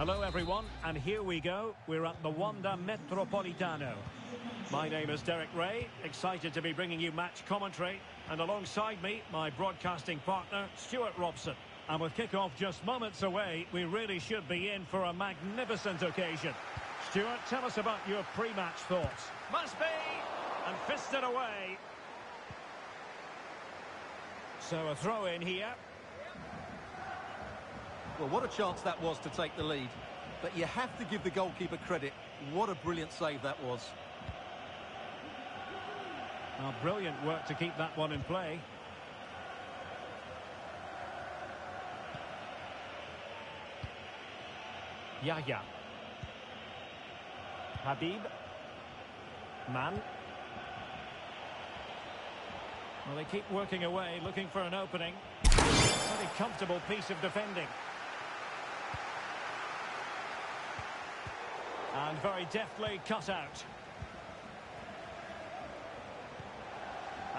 Hello everyone, and here we go. We're at the Wanda Metropolitano. My name is Derek Ray, excited to be bringing you match commentary. And alongside me, my broadcasting partner, Stuart Robson. And with kick-off just moments away, we really should be in for a magnificent occasion. Stuart, tell us about your pre-match thoughts. Must be! And fisted away. So a throw in here. Well, what a chance that was to take the lead. But you have to give the goalkeeper credit. What a brilliant save that was. Well, brilliant work to keep that one in play. Yahya. Habib. Man. Well, they keep working away, looking for an opening. Pretty comfortable piece of defending. And very deftly cut out.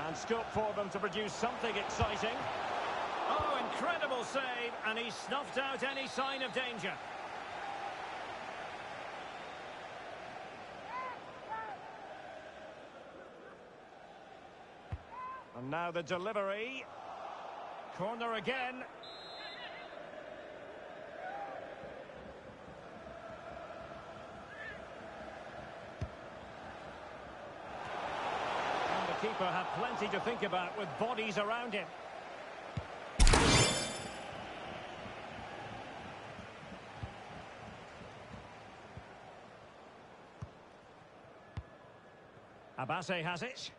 And scope for them to produce something exciting. Oh, incredible save, and he snuffed out any sign of danger. And now the delivery. Corner again. Had plenty to think about with bodies around him. Abase has it.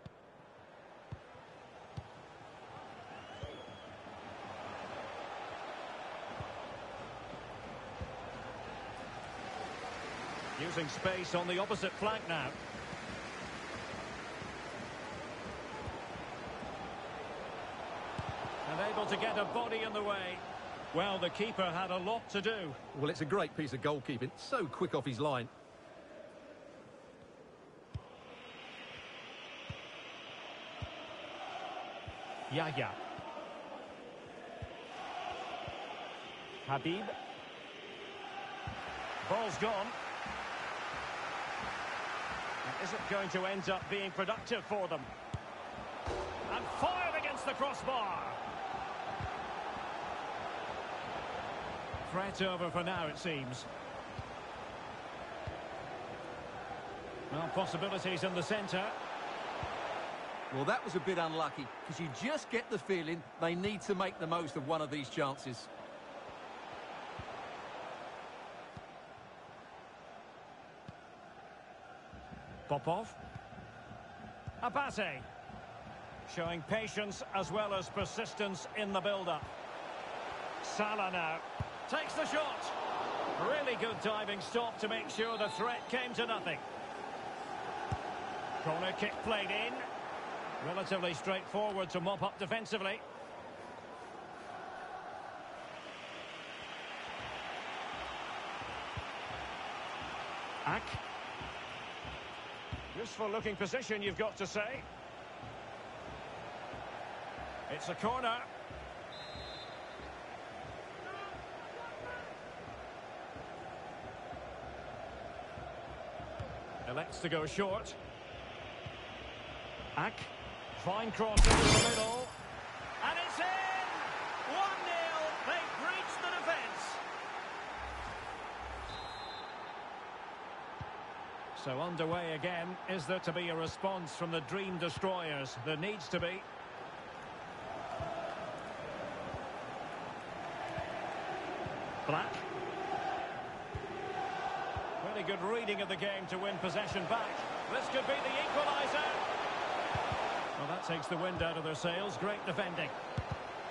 Using space on the opposite flank now. And able to get a body in the way. Well, the keeper had a lot to do. Well, it's a great piece of goalkeeping. So quick off his line. Yahya. Habib. Ball's gone. And is it going to end up being productive for them? And fired against the crossbar. Threat over for now, it seems. Well, possibilities in the centre. Well, that was a bit unlucky because you just get the feeling they need to make the most of one of these chances. Popov. Abate. Showing patience as well as persistence in the build-up. Salah now. Takes the shot. Really good diving stop to make sure the threat came to nothing. Corner kick played in. Relatively straightforward to mop up defensively. Ack. Useful looking position, you've got to say. It's a corner. Elects to go short. Ack. Fine cross into the middle. And it's in! 1-0. They've breached the defence. So underway again. Is there to be a response from the Dream Destroyers? There needs to be. Black. Reading of the game to win possession back. This could be the equaliser. Well, that takes the wind out of their sails. Great defending.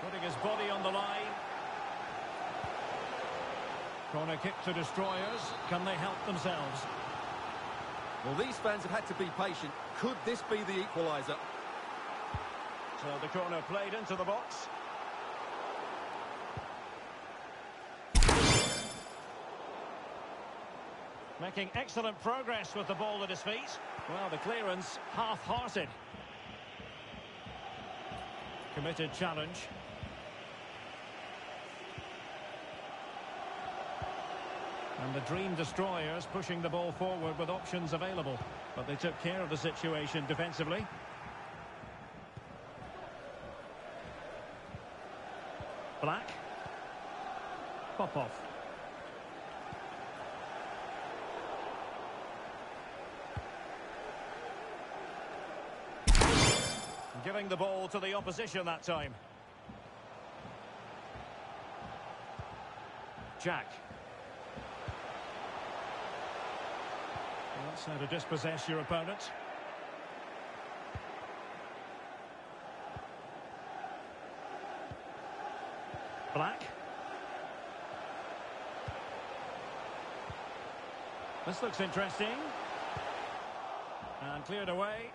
Putting his body on the line. Corner kick to Destroyers. Can they help themselves? Well, these fans have had to be patient. Could this be the equaliser? So the corner played into the box. Making excellent progress with the ball at his feet. Well, the clearance half-hearted. Committed challenge. And the Dream Destroyers pushing the ball forward with options available. But they took care of the situation defensively. Black. Popov. Giving the ball to the opposition that time. Jack. Well, that's how to dispossess your opponent. Black. This looks interesting. And cleared away.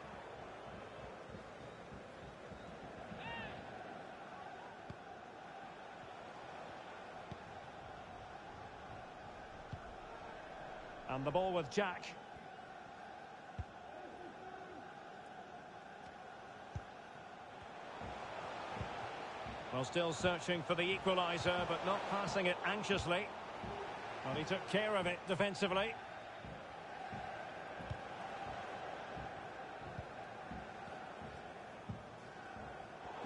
Ball with Jack. Well, still searching for the equaliser, but not passing it anxiously. Well, he took care of it defensively.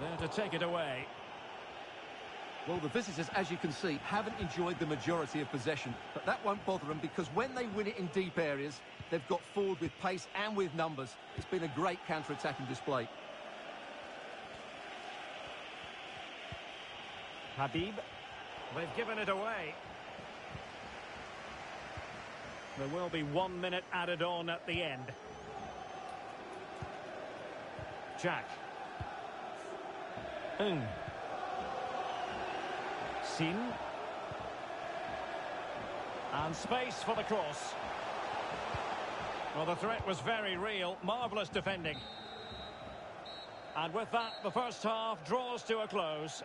There to take it away. Well, the visitors, as you can see, haven't enjoyed the majority of possession, but that won't bother them because when they win it in deep areas, they've got forward with pace and with numbers. It's been a great counter-attacking display. Habib. They've given it away. There will be one minute added on at the end. Jack. Ng. Sin. And space for the cross. Well, the threat was very real. Marvellous defending. And with that, the first half draws to a close.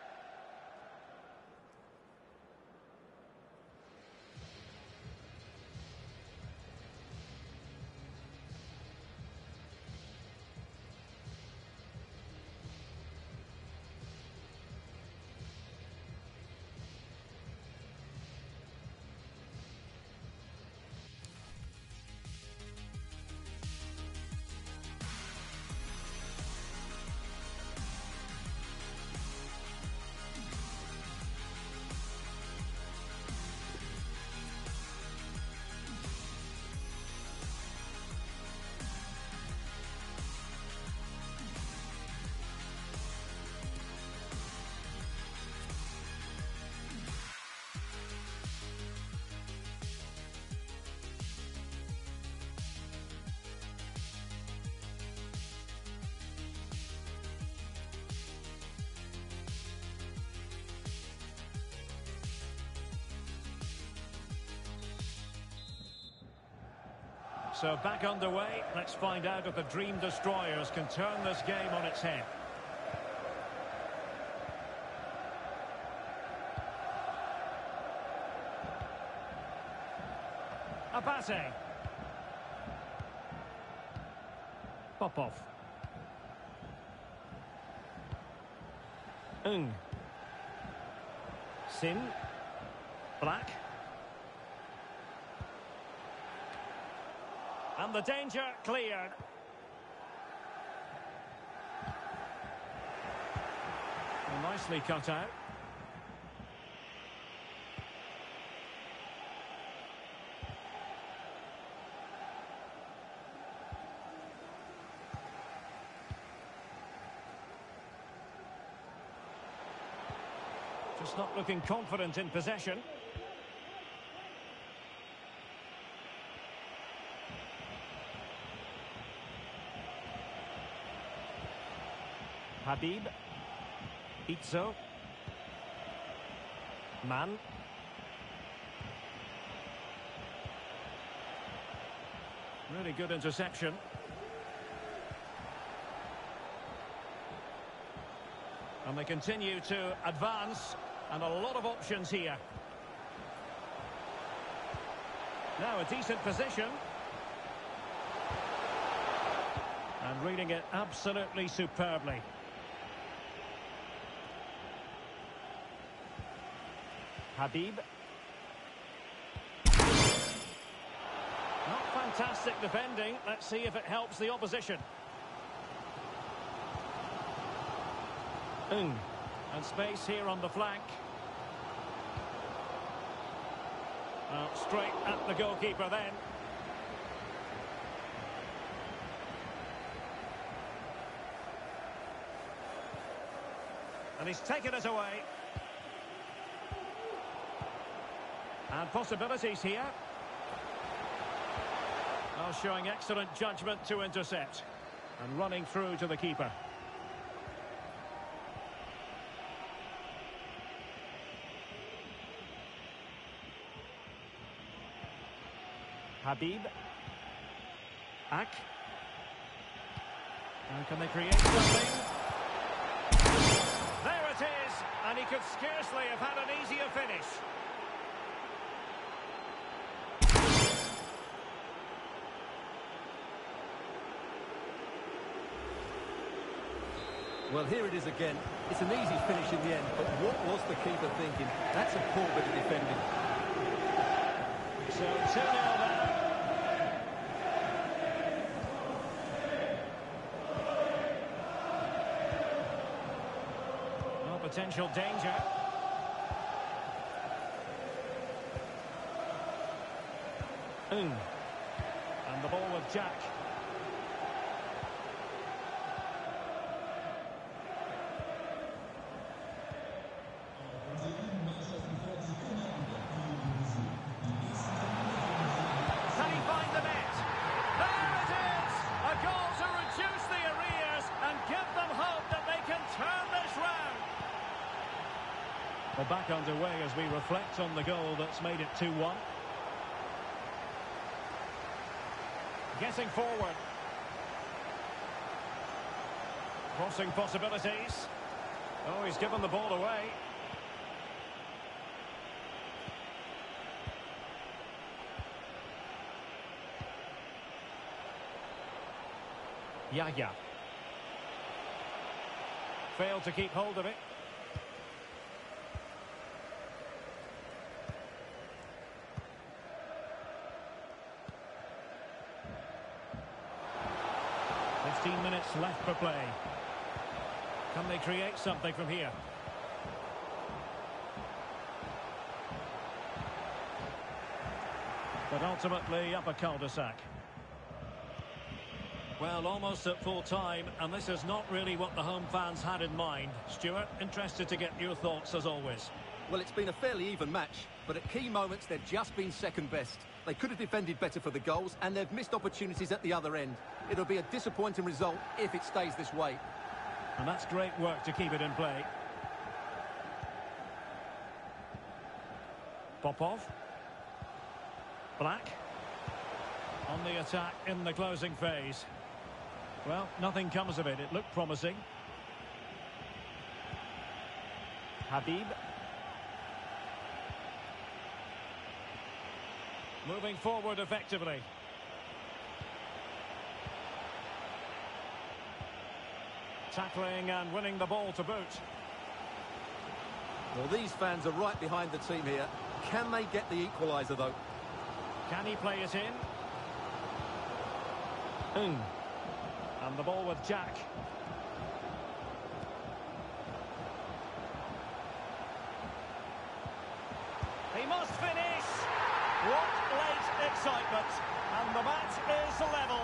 So back underway. Let's find out if the Dream Destroyers can turn this game on its head. Abate. Popov. Ng. Sin. Black. And the danger cleared. Well, nicely cut out. Just not looking confident in possession. Habib. Izzo. Mann. Really good interception. And they continue to advance, and a lot of options here. Now a decent position. And reading it absolutely superbly. Not fantastic defending. Let's see if it helps the opposition. Mm. And space here on the flank. Well, straight at the goalkeeper then. And he's taken it away. And possibilities here. Well, showing excellent judgment to intercept. And running through to the keeper. Habib. Ak. And can they create something? There it is! And he could scarcely have had an easier finish. Well, here it is again. It's an easy finish in the end, but what was the keeper thinking? That's a poor bit of defending. So 2-0 now. No potential danger. Mm. And the ball with Jack. Can he find the net? There it is! A goal to reduce the arrears and give them hope that they can turn this round. We're back underway as we reflect on the goal that's made it 2-1. Getting forward. Crossing possibilities. Oh, he's given the ball away. Yahya. Failed to keep hold of it. Left for play. Can they create something from here? But ultimately up a cul-de-sac. Well, almost at full time, and this is not really what the home fans had in mind. Stuart, interested to get your thoughts as always. Well, it's been a fairly even match, but at key moments they've just been second best. They could have defended better for the goals, and they've missed opportunities at the other end. It'll be a disappointing result if it stays this way. And that's great work to keep it in play. Popov. Black. On the attack in the closing phase. Well, nothing comes of it. It looked promising. Habib. Moving forward effectively. Tackling and winning the ball to boot. Well, these fans are right behind the team here. Can they get the equaliser, though? Can he play it in? Mm. And the ball with Jack. He must finish! What late excitement! And the match is level.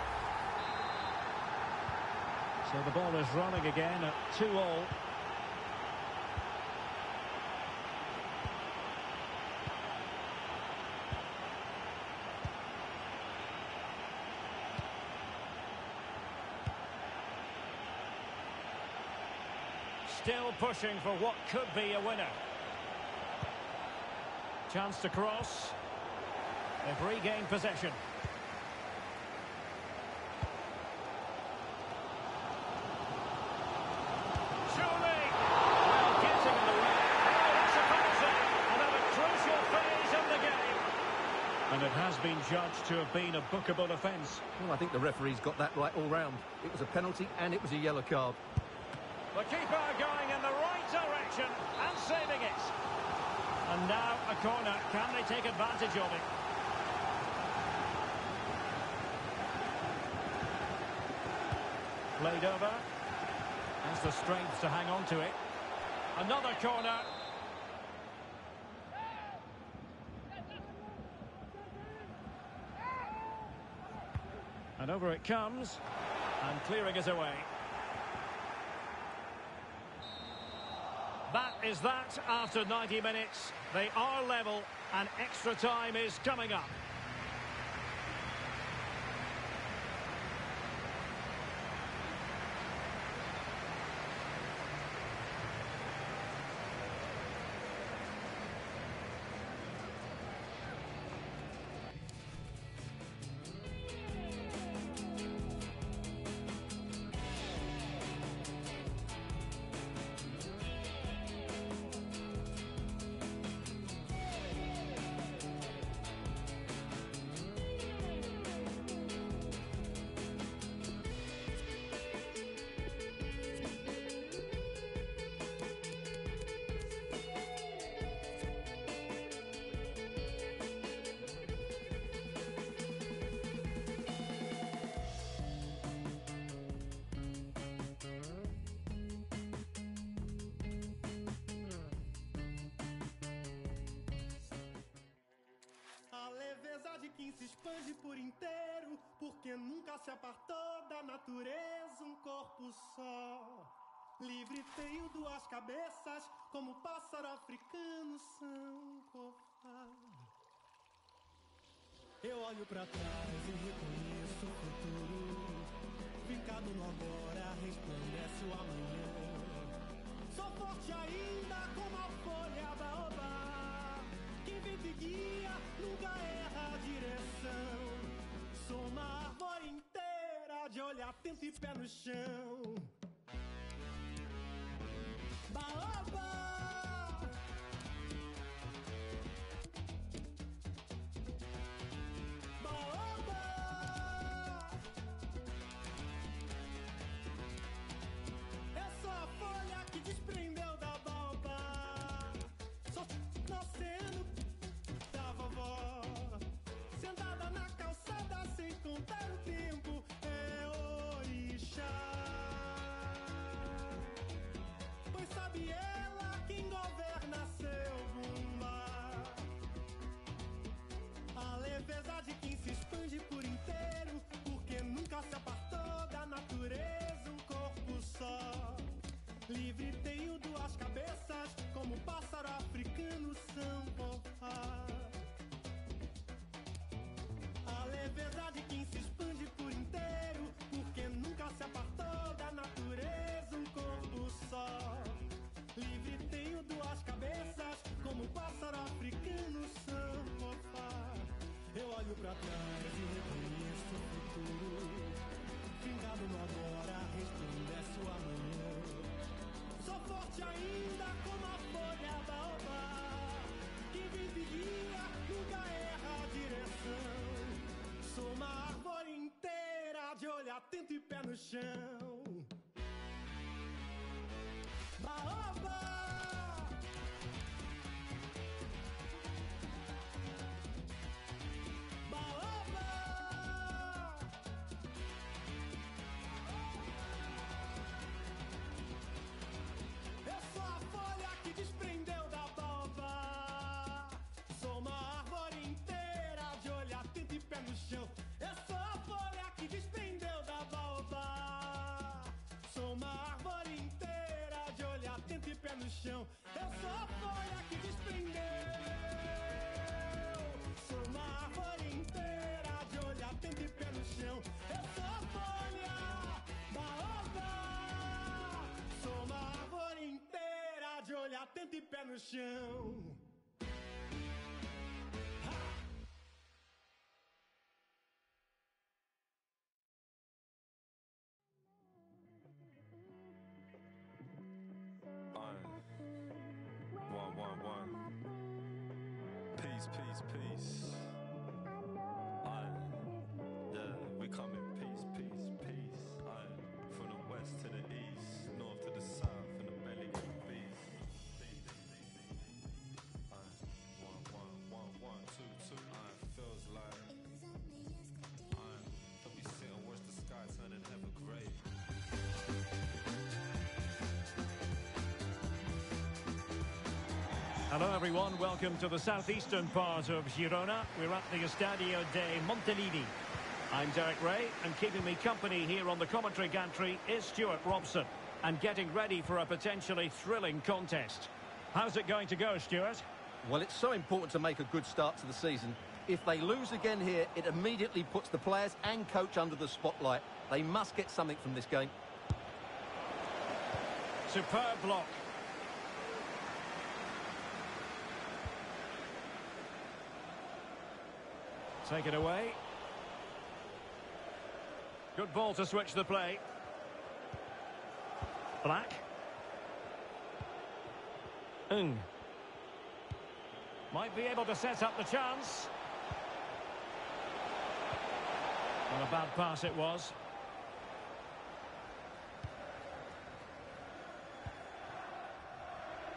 So the ball is running again at 2-all. Still pushing for what could be a winner. Chance to cross. They've regained possession. Surely! Well, getting in the way. A penalty. And at a crucial phase in the game. And it has been judged to have been a bookable offence. Well, I think the referee's got that right all round. It was a penalty and it was a yellow card. The keeper going in the right direction and saving it. And now a corner. Can they take advantage of it? Played over. Has the strength to hang on to it. Another corner. And over it comes. And clearing it away. That is that after 90 minutes. They are level and extra time is coming up. Só. Livre tenho duas cabeças, como pássaro africano são. Eu olho para trás e reconheço o futuro. Fincado no agora, resplandece o amanhã. Sou forte ainda como a folha baobá. Quem vive guia nunca erra a direção. Sou uma olhar, atento e pé no chão. Pois sabe ela quem governa seu bumba. A leveza de quem se expande por inteiro, porque nunca se apartou da natureza um corpo só. Livre tenho duas cabeças, como pássaro africano são. A leveza de quem se expande Eu olho pra trás e reconheço o futuro. Fingado no agora, resplandece o amanhã. Sou forte ainda como a folha baobá. Que vive e guia, nunca erra a direção. Sou uma árvore inteira de olho atento e pé no chão. Baobá! Chão. Eu sou a folha que desprendeu. Sou uma árvore inteira de olho atento e pé no chão. Eu sou a folha baobá. Sou uma árvore inteira de olho atento e pé no chão. Hello everyone, welcome to the southeastern part of Girona. We're at the Estadio de Montilivi. I'm Derek Ray, and keeping me company here on the commentary gantry is Stuart Robson. And getting ready for a potentially thrilling contest. How's it going to go, Stuart? Well, it's so important to make a good start to the season. If they lose again here, it immediately puts the players and coach under the spotlight. They must get something from this game. Superb block. Take it away. Good ball to switch the play. Black. Ung. Might be able to set up the chance. Well, a bad pass it was.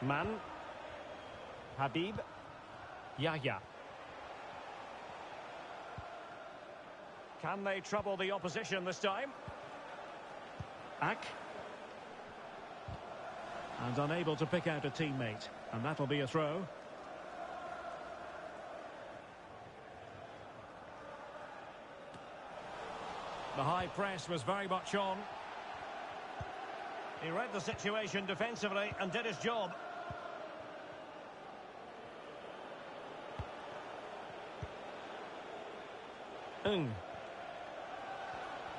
Man. Habib. Yahya. Can they trouble the opposition this time? Ak. And unable to pick out a teammate. And that'll be a throw. The high press was very much on. He read the situation defensively and did his job. Ung.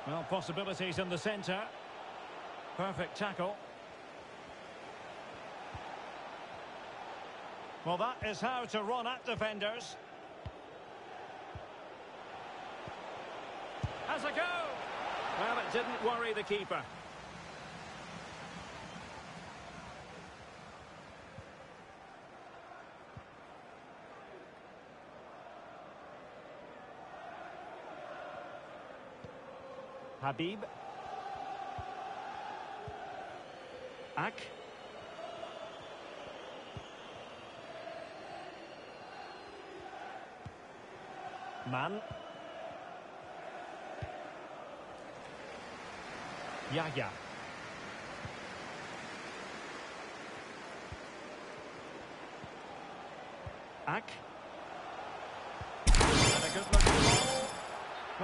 Well, possibilities in the centre. Perfect tackle. Well, that is how to run at defenders. Has a go! Well, it didn't worry the keeper. Habib. Ak. Man. Yahya. Ak.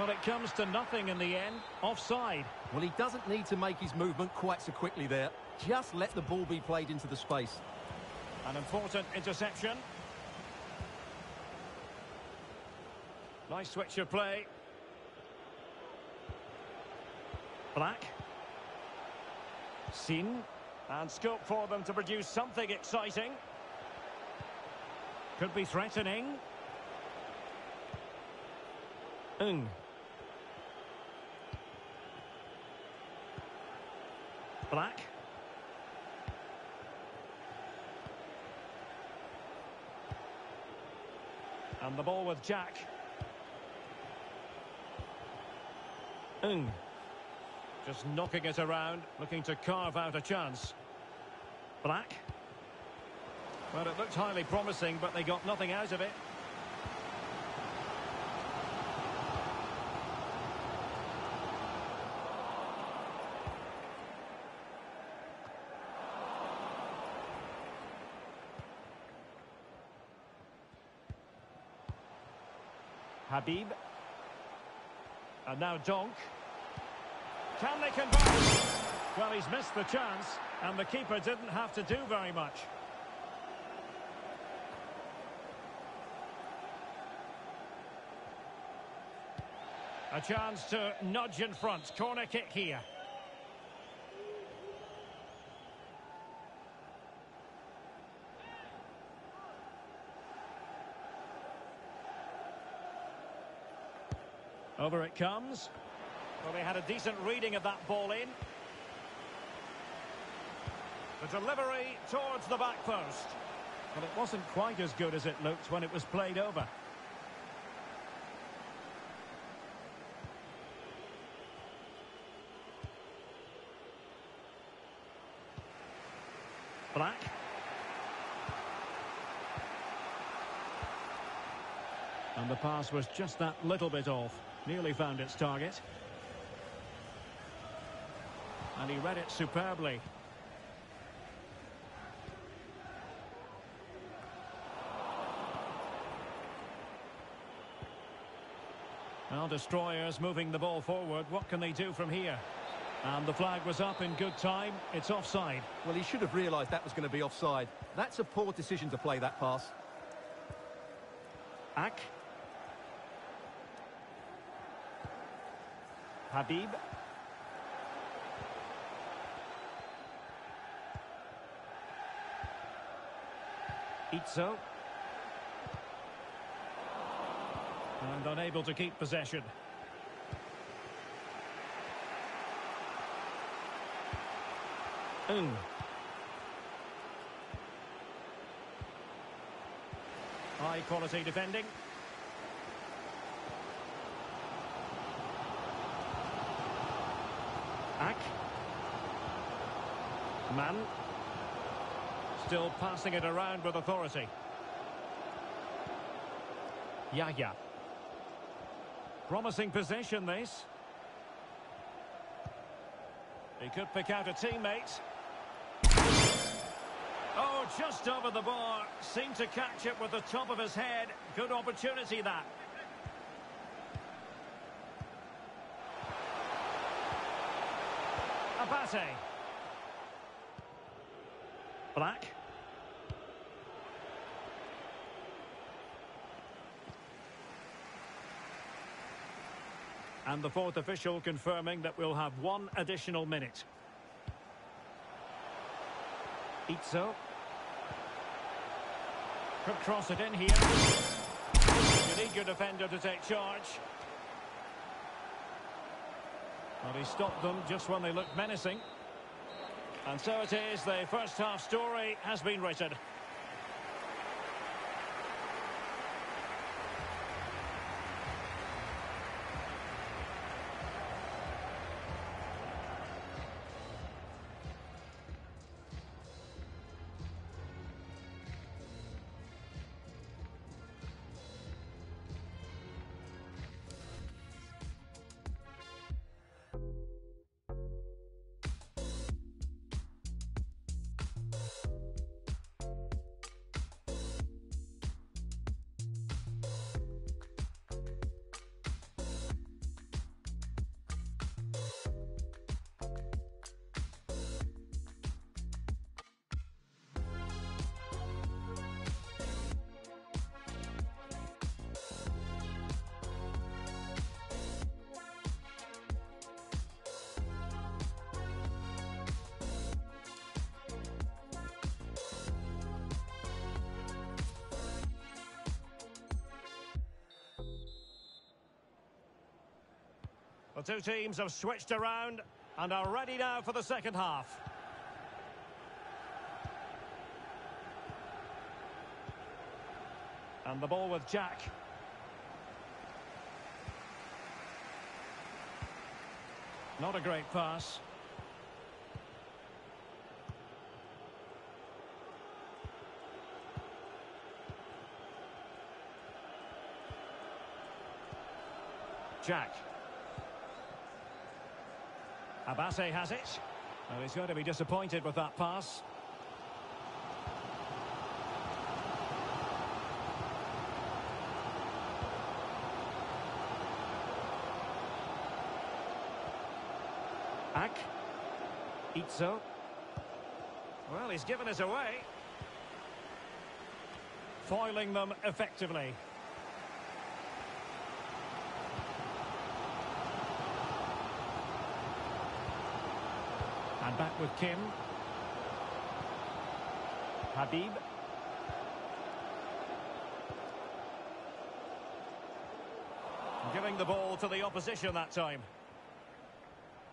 Well, it comes to nothing in the end. Offside. Well, he doesn't need to make his movement quite so quickly there. Just let the ball be played into the space. An important interception. Nice switch of play. Black. Sin. And scope for them to produce something exciting. Could be threatening. Ung. Black. And the ball with Jack. Ung. Just knocking it around, looking to carve out a chance. Black. Well, it looked highly promising, but they got nothing out of it. Habib. And now Donk. Can they convert? Well, he's missed the chance, and the keeper didn't have to do very much. A chance to nudge in front. Corner kick here. Over it comes. Well, they had a decent reading of that ball in. The delivery towards the back post. Well, it wasn't quite as good as it looked when it was played over. Black. And the pass was just that little bit off. Nearly found its target. And he read it superbly. Well, Destroyers moving the ball forward. What can they do from here? And the flag was up in good time. It's offside. Well, he should have realised that was going to be offside. That's a poor decision to play that pass. Ack. Habib. Itzo. And unable to keep possession. Ng. High quality defending. Ak. Still passing it around with authority. Yahya. Promising possession, this. He could pick out a teammate. Oh, just over the bar. Seemed to catch it with the top of his head. Good opportunity, that. Abate. Black. And the fourth official confirming that we'll have one additional minute. Itzo. Could cross it in here. You need your defender to take charge. But he stopped them just when they looked menacing. And so it is, the first half story has been written. The two teams have switched around and are ready now for the second half. And the ball with Jack. Not a great pass. Jack. Abate has it. Well, he's going to be disappointed with that pass. Ak. Itzo. Well, he's given us away. Foiling them effectively. And back with Kim. Habib. Giving the ball to the opposition that time.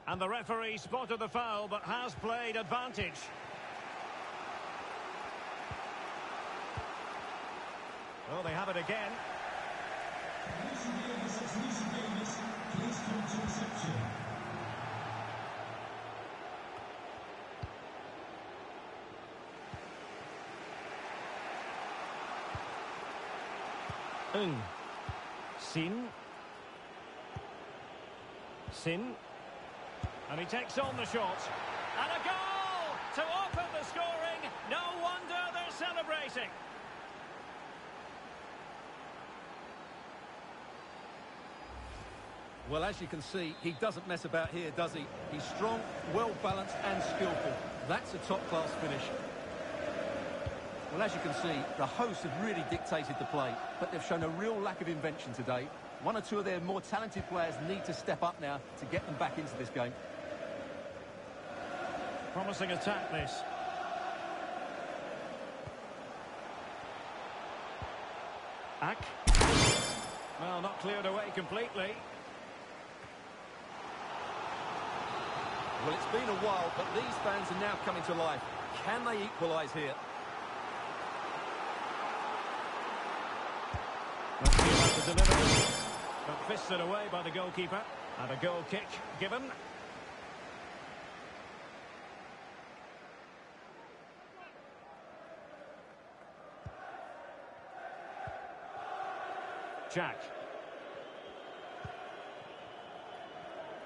And the referee spotted the foul, but has played advantage. Well, they have it again. Ng. Sin. Sin. And he takes on the shot. And a goal to open the scoring. No wonder they're celebrating. Well, as you can see, he doesn't mess about here, does he? He's strong, well-balanced and skillful. That's a top-class finish. Well, as you can see, the hosts have really dictated the play, but they've shown a real lack of invention today. One or two of their more talented players need to step up now to get them back into this game. Promising attack, this. Ack. Well, not cleared away completely. Well, it's been a while, but these fans are now coming to life. Can they equalise here? But fisted away by the goalkeeper. And a goal kick given. Jack.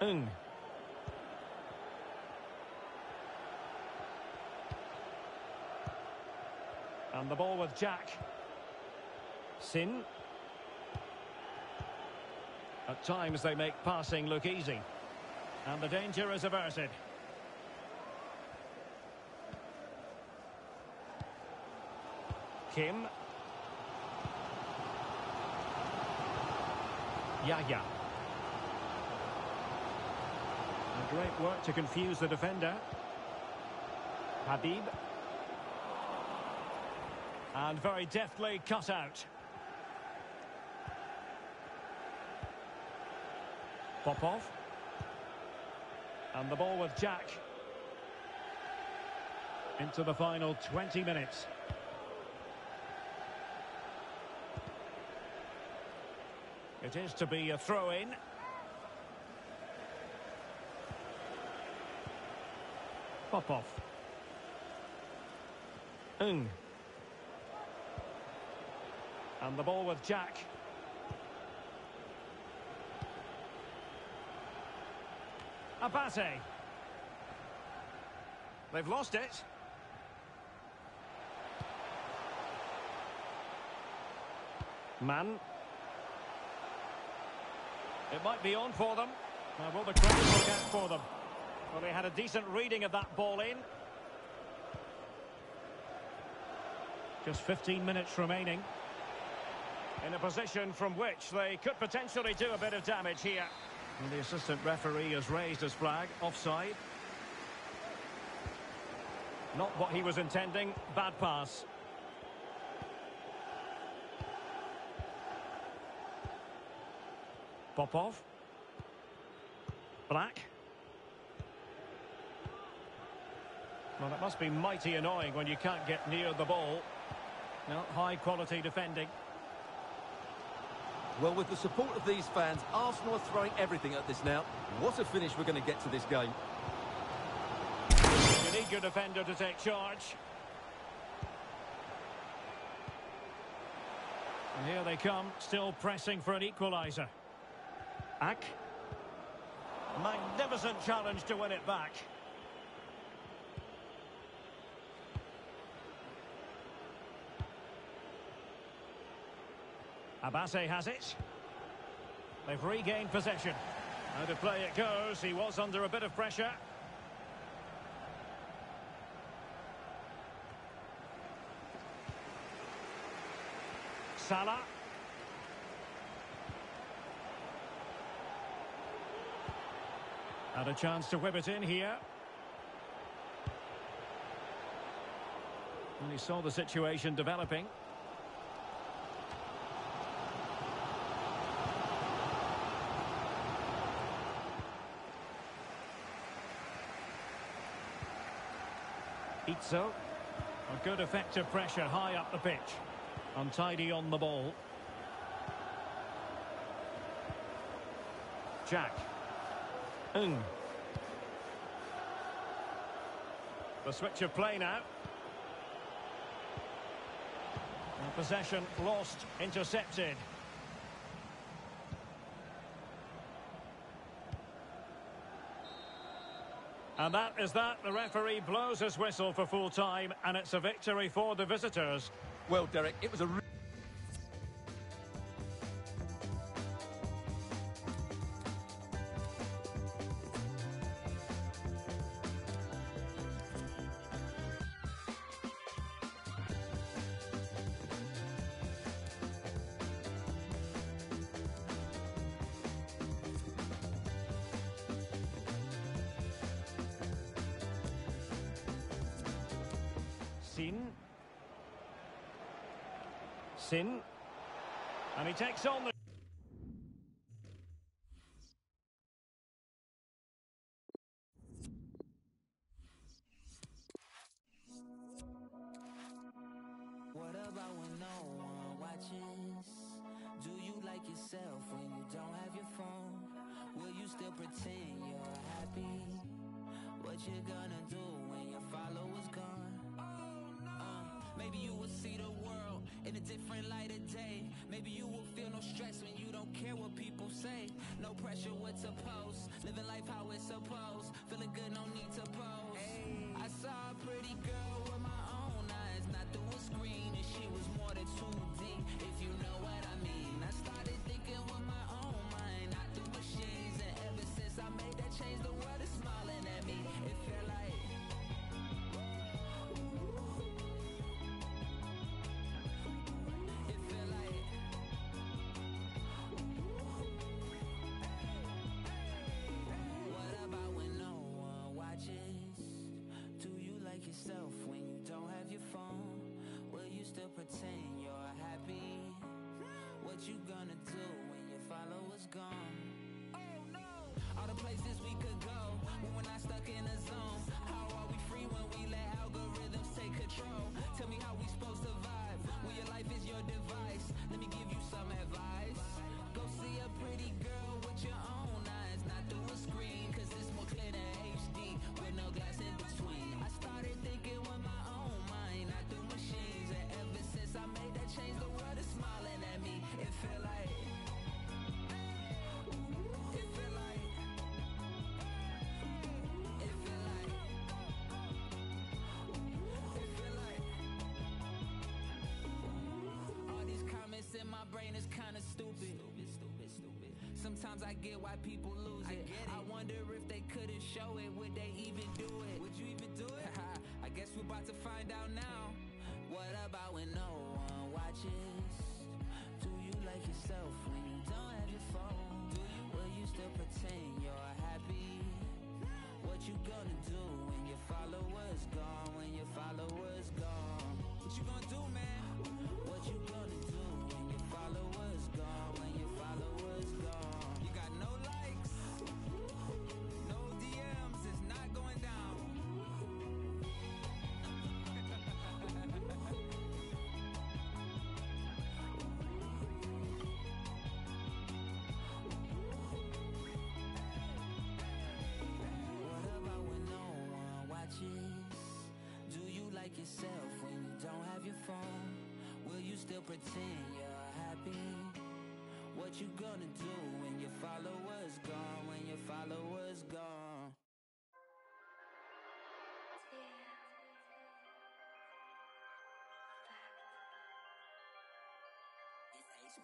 Ng. And the ball with Jack. Sin. At times they make passing look easy. And the danger is averted. Kim. Yahya. A great work to confuse the defender. Habib. And very deftly cut out. Popov. And the ball with Jack. Into the final 20 minutes. It is to be a throw-in. Popov. Ng. And the ball with Jack. Abate. They've lost it. Man. It might be on for them. Now, will the crowd look out for them? Well, they had a decent reading of that ball in. Just 15 minutes remaining. In a position from which they could potentially do a bit of damage here. And the assistant referee has raised his flag. Offside. Not what he was intending. Bad pass. Popov. Black. Well, that must be mighty annoying when you can't get near the ball. No, high quality defending. Well, with the support of these fans, Arsenal are throwing everything at this now. What a finish we're going to get to this game. You need your defender to take charge. And here they come, still pressing for an equaliser. Ack. Magnificent challenge to win it back. Abase has it. They've regained possession. How to play it goes. He was under a bit of pressure. Salah. Had a chance to whip it in here. And he saw the situation developing. Itzo. A good effective pressure high up the pitch. Untidy on the ball. Jack. Ng. The switch of play now. And possession lost, intercepted. And that is that. The referee blows his whistle for full time, and it's a victory for the visitors. Well, Derek, it was a... Sometimes I get why people lose it. I, wonder if they couldn't show it, would they even do it? Would you even do it? I guess we're about to find out now. What about when no one watches? Do you like yourself when you don't have your phone? Do you? Will you still pretend you're happy? What you gonna do when your followers gone? Yourself when you don't have your phone? Will you still pretend you're happy? What you gonna do when your followers gone? When your followers gone?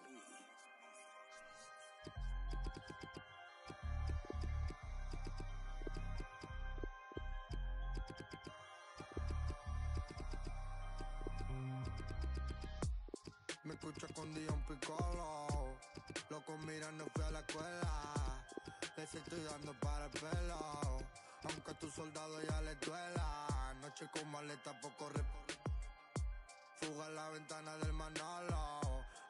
Me escucho escondido un picolo. Loco mirando fui a la escuela. Les estoy dando para el pelo. Aunque a tu soldado ya le duela. Noche con maleta poco rep. Fuga en la ventana del Manolo.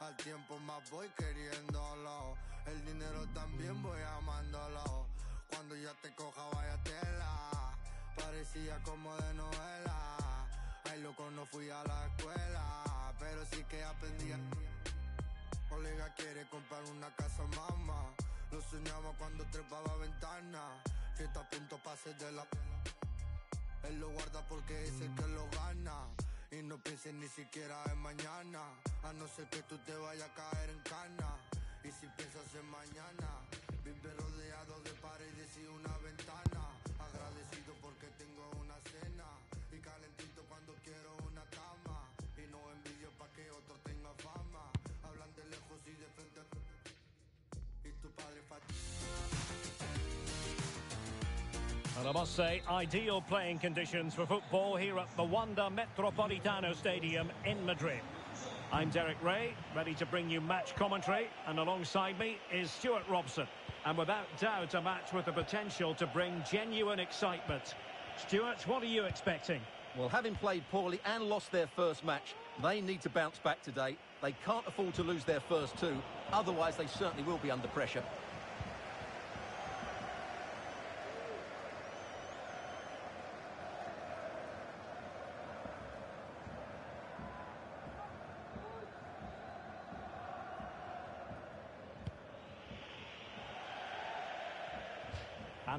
Al tiempo más voy queriéndolo. El dinero también voy amándolo. Cuando ya te coja vaya tela. Parecía como de novela. Ay, loco, no fui a la escuela. Pero sí que aprendí. a- Olega quiere comprar una casa, mamá. Lo soñaba cuando trepaba ventana. Fiesta a punto pase de la. Él lo guarda porque es el que lo gana. Y no pienses ni siquiera en mañana. A no ser que tú te vayas a caer en cana. Y si piensas en mañana, vive rodeado de paredes y una ventana. And I must say, ideal playing conditions for football here at the Wanda Metropolitano Stadium in Madrid. I'm Derek Ray, ready to bring you match commentary, and alongside me is Stuart Robson. And without doubt, a match with the potential to bring genuine excitement. Stuart, what are you expecting? Well, having played poorly and lost their first match, they need to bounce back today. They can't afford to lose their first two, otherwise they certainly will be under pressure.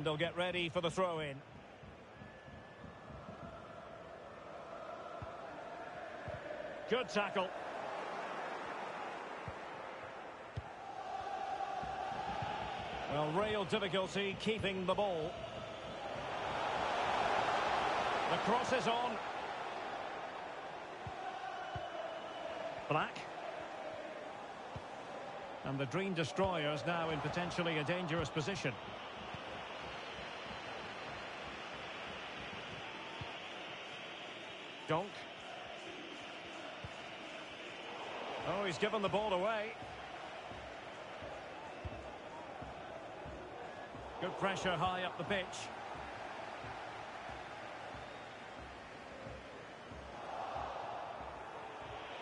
And they'll get ready for the throw-in. Good tackle. Well, real difficulty keeping the ball. The cross is on. Black. And the Dream Destroyer is now in potentially a dangerous position. Donk. Oh, he's given the ball away. Good pressure high up the pitch.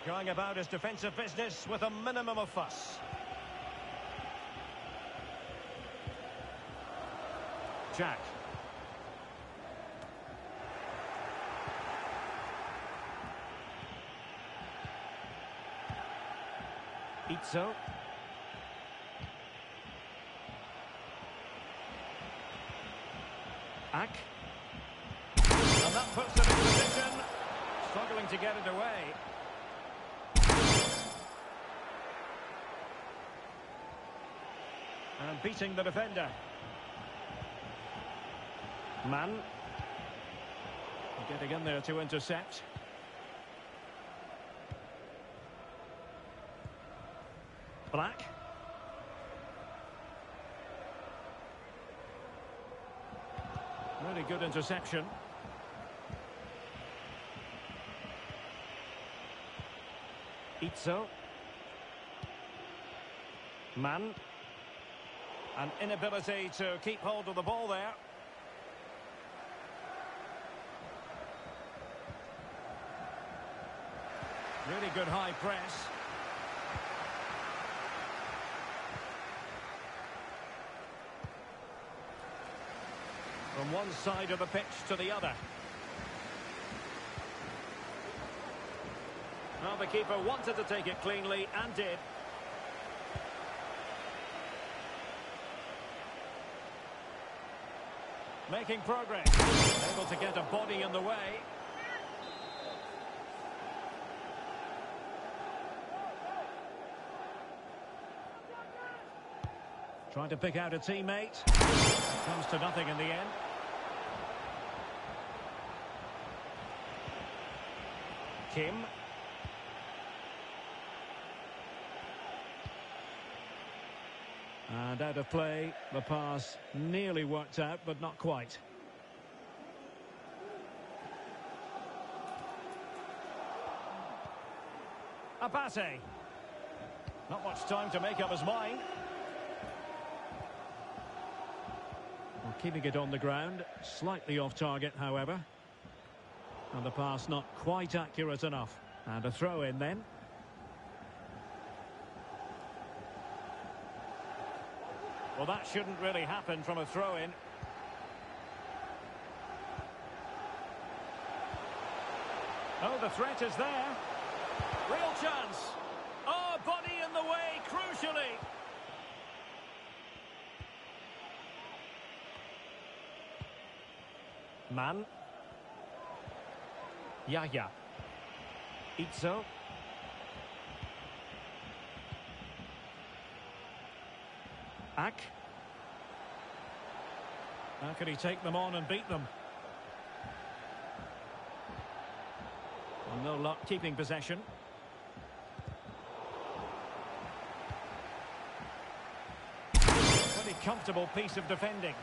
Going about his defensive business with a minimum of fuss. Jack. Itzo. Ack. And that puts them in position. Struggling to get it away. And beating the defender. Man. Getting in there to intercept. Black. Really good interception. Itzo. Man. An inability to keep hold of the ball there. Really good high press. From one side of the pitch to the other. Well, the keeper wanted to take it cleanly and did. Making progress. Able to get a body in the way. Trying to pick out a teammate. Comes to nothing in the end. Kim. And out of play, the pass nearly worked out, but not quite. Abate. Not much time to make up his mind. Well, keeping it on the ground, slightly off target, however. And the pass not quite accurate enough. And a throw in then. Well, that shouldn't really happen from a throw in. Oh, the threat is there. Real chance. Oh, body in the way, crucially. Man. Yahya. Itzo. Ack. How can he take them on and beat them? Well, no luck keeping possession. Pretty comfortable piece of defending.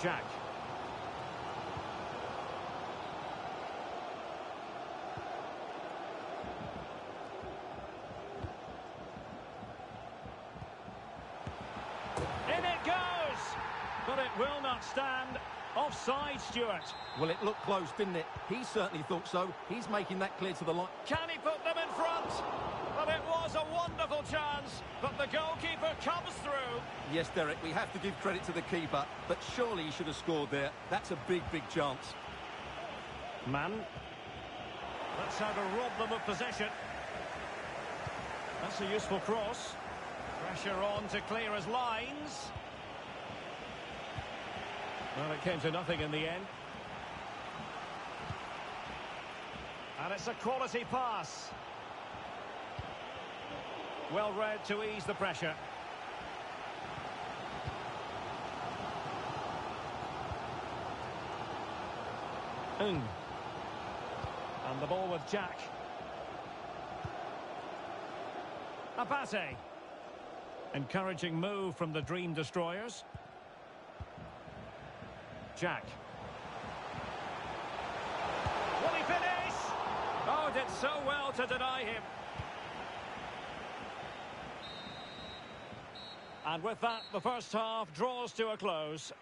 Jack. In it goes! But it will not stand. Offside, Stuart. Well, it looked close, didn't it? He certainly thought so. He's making that clear to the line. Can he put them in front? But it was a wonderful chance. But the goalkeeper comes through. Yes, Derek, we have to give credit to the keeper, but surely he should have scored there. That's a big, big chance. Man. That's how to rob them of possession. That's a useful cross. Pressure on to clear his lines. Well, it came to nothing in the end. And it's a quality pass. Well read to ease the pressure. And the ball with Jack. Abate. Encouraging move from the Dream Destroyers. Jack. Will he finish? Oh, did so well to deny him. And with that, the first half draws to a close.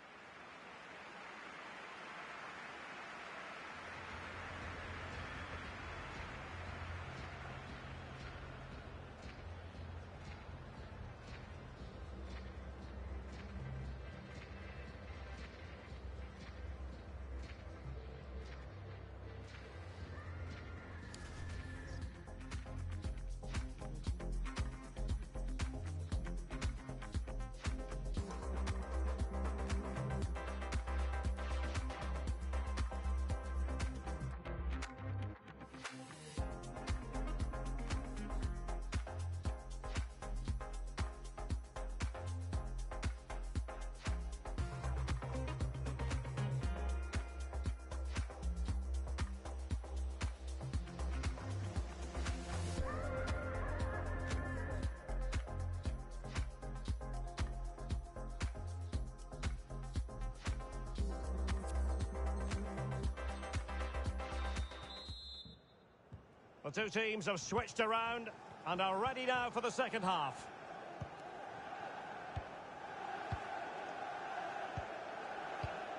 The two teams have switched around and are ready now for the second half.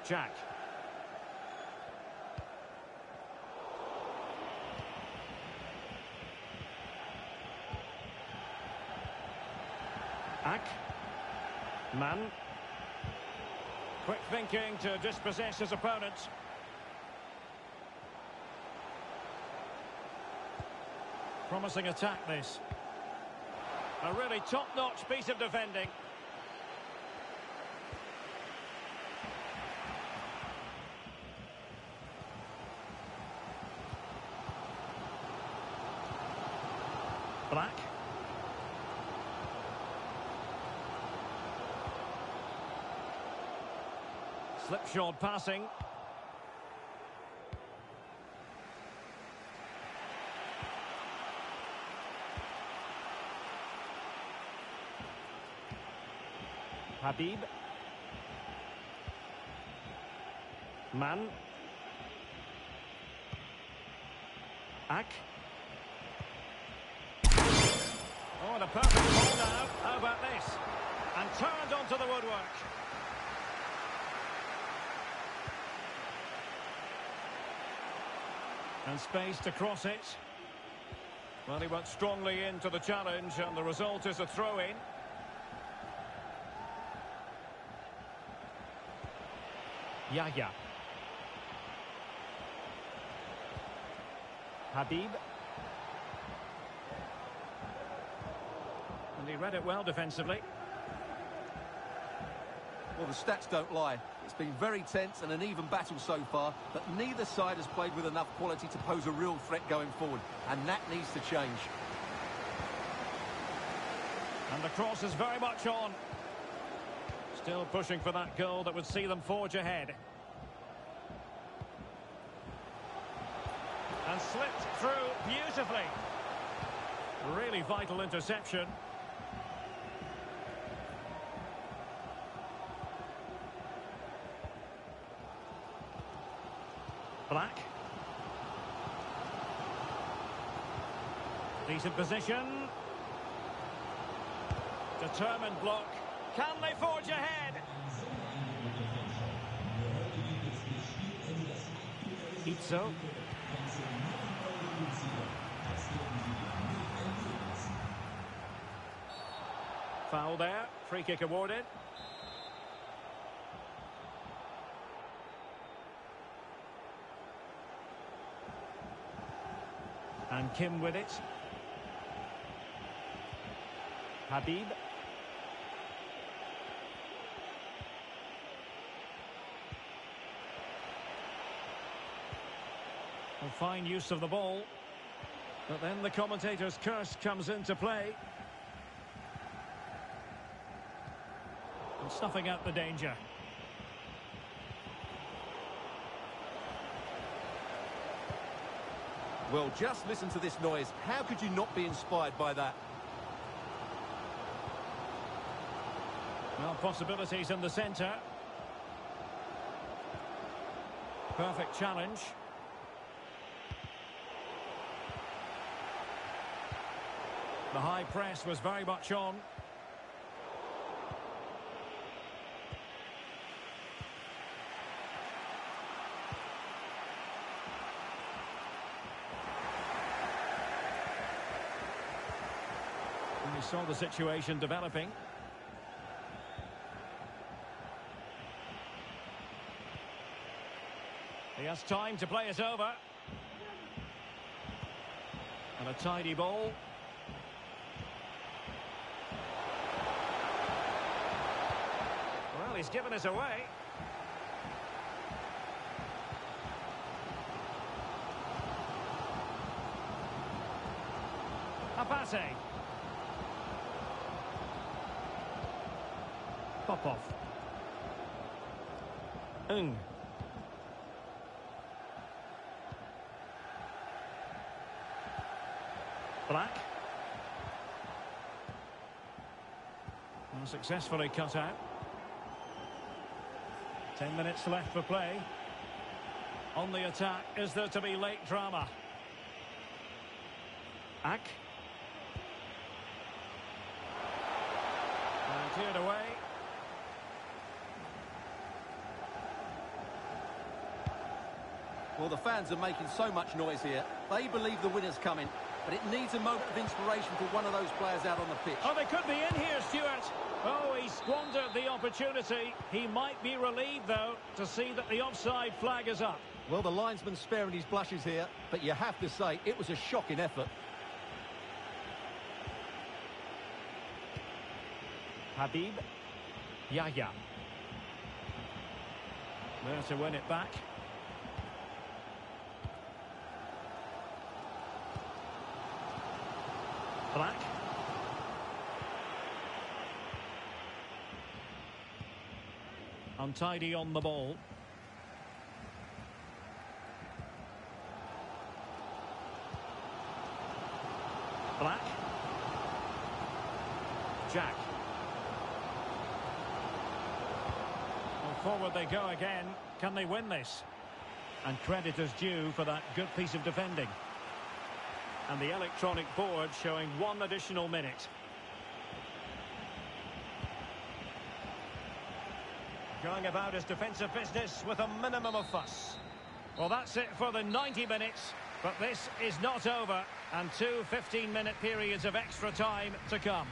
Jack. Ack. Man. Quick thinking to dispossess his opponent. Promising attack this. A really top-notch piece of defending. Black. Slipshod passing. Habib. Man. Ack. Oh, and a perfect ball now. How about this? And turned onto the woodwork. And space to cross it. Well, he went strongly into the challenge, and the result is a throw-in. Yahya. Habib. And he read it well defensively. Well, the stats don't lie. It's been very tense and an even battle so far, but neither side has played with enough quality to pose a real threat going forward, and that needs to change. And the cross is very much on. Still pushing for that goal that would see them forge ahead. And slipped through beautifully. Really vital interception. Black. Decent position. Determined block. Can they forge ahead? Itzo. Foul there. Free kick awarded. And Kim with it. Habib. Fine use of the ball. But then the commentator's curse comes into play. And snuffing out the danger. Well, just listen to this noise. How could you not be inspired by that? Well, possibilities in the centre. Perfect challenge. The high press was very much on. We saw the situation developing. He has time to play it over. And a tidy ball. He's given us away. Abate. Popov. Ng. Black. Successfully cut out. Ten minutes left for play. On the attack, is there to be late drama? Ack. And cleared away. Well, the fans are making so much noise here. They believe the winner's coming, but it needs a moment of inspiration for one of those players out on the pitch. Oh, they could be in here, Stuart. Oh, the opportunity. He might be relieved, though, to see that the offside flag is up. Well, the linesman's sparing his blushes here, but you have to say it was a shocking effort. Habib. Yahya. There to win it back. Black. Untidy on the ball. Black. Jack. Forward they go again. Can they win this? And credit is due for that good piece of defending. And the electronic board showing one additional minute. Going about his defensive business with a minimum of fuss. Well, that's it for the 90 minutes. But this is not over. And two 15-minute periods of extra time to come.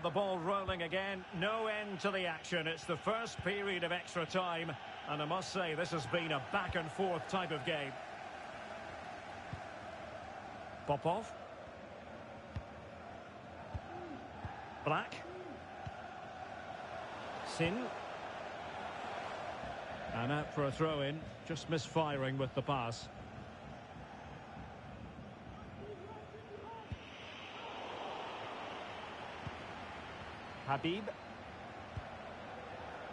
The ball rolling again. No end to the action. It's the first period of extra time. And I must say, this has been a back and forth type of game. Popov. Black. Sin. And out for a throw-in. Just misfiring with the pass. Habib.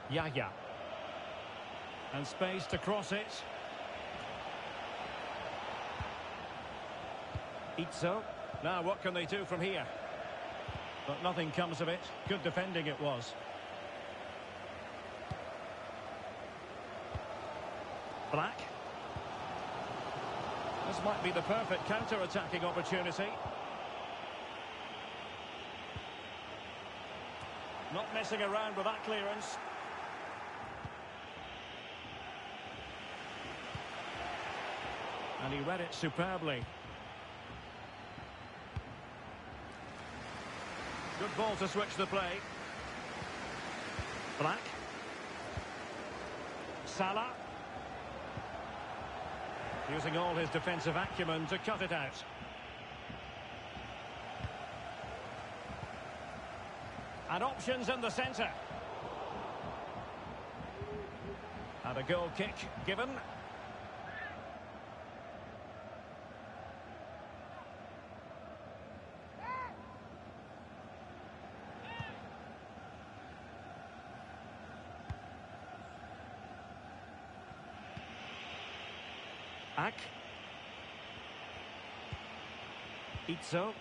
Yahya. And space to cross it. Itzo. Now what can they do from here? But nothing comes of it. Good defending it was. Black. This might be the perfect counter-attacking opportunity. Not messing around with that clearance. And he read it superbly. Good ball to switch the play. Black. Salah. Using all his defensive acumen to cut it out. And options in the centre. And a goal kick given. Ak. Itzo.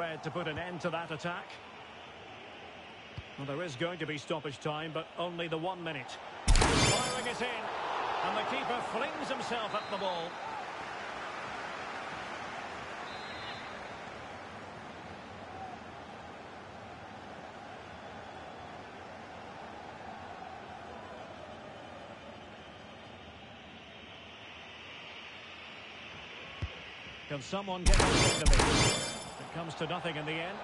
Read to put an end to that attack. Well, there is going to be stoppage time, but only the one minute. Firing it in, and the keeper flings himself at the ball. Can someone get rid of it? Comes to nothing in the end.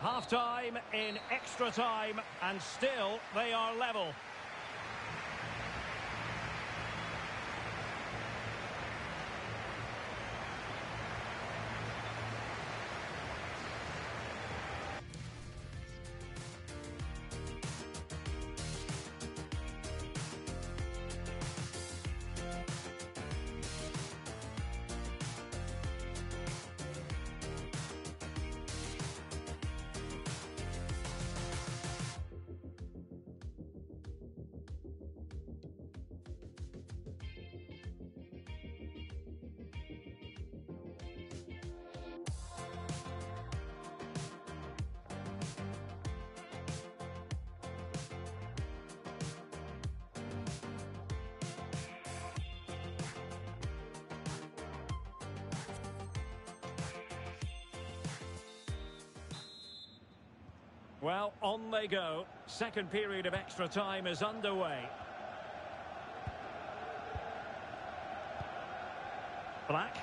Half time in extra time, and still they are level. Well, on they go. Second period of extra time is underway. Black.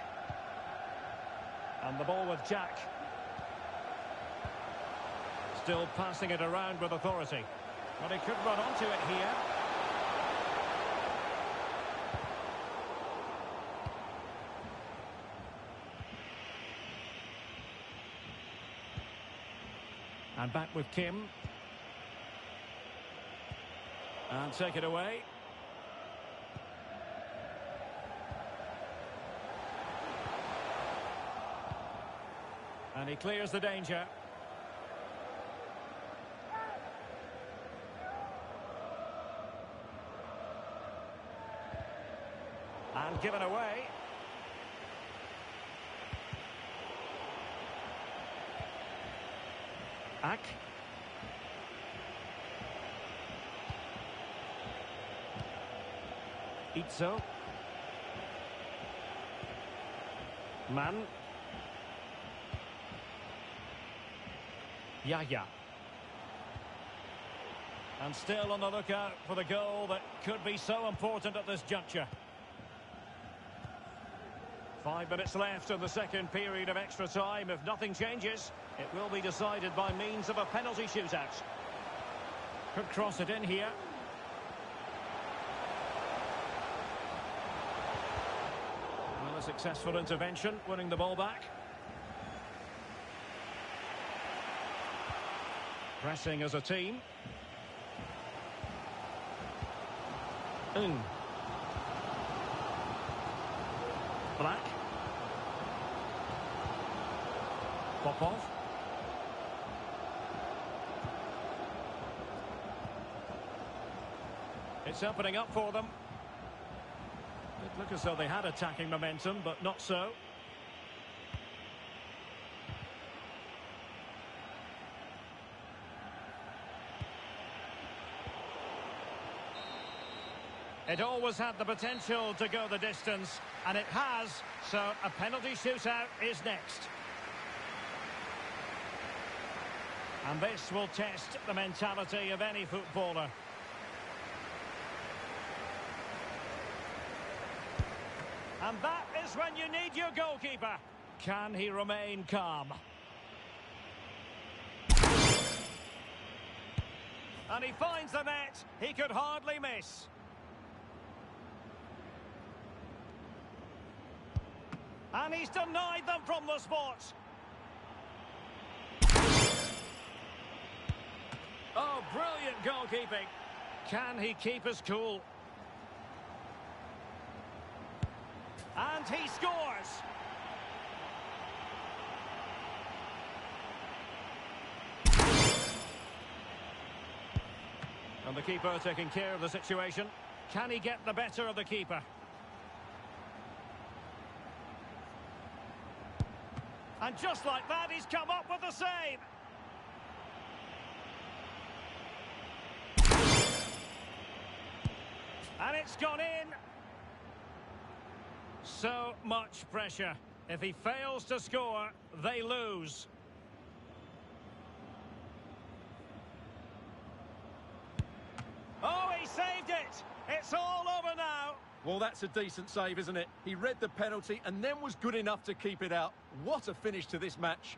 And the ball with Jack. Still passing it around with authority. But he could run onto it here. And back with Kim. And take it away. And he clears the danger. And given away. Ak. Man. Yahya. And still on the lookout for the goal that could be so important at this juncture. Five minutes left in the second period of extra time. If nothing changes, it will be decided by means of a penalty shootout. Could cross it in here. A successful intervention, winning the ball back. Pressing as a team. Mm. Black. Popov. It's opening up for them. It looked as though they had attacking momentum, but not so. It always had the potential to go the distance, and it has, so a penalty shootout is next. And this will test the mentality of any footballer. And that is when you need your goalkeeper. Can he remain calm? And he finds the net. He could hardly miss. And he's denied them from the spot. Oh, brilliant goalkeeping. Can he keep his cool? And he scores. And the keeper taking care of the situation. Can he get the better of the keeper? And just like that, he's come up with the save. And it's gone in. So much pressure. If he fails to score, they lose. Oh, he saved it! It's all over now. Well, that's a decent save, isn't it? He read the penalty and then was good enough to keep it out. What a finish to this match.